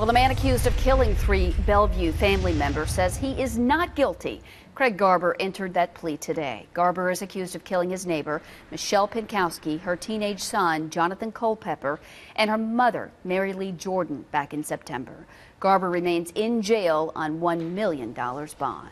Well, the man accused of killing three Bellevue family members says he is not guilty. Craig Garber entered that plea today. Garber is accused of killing his neighbor, Michelle Pinkowski, her teenage son, Jonathan Culpepper, and her mother, Marylea Jordan, back in September. Garber remains in jail on $1 million bond.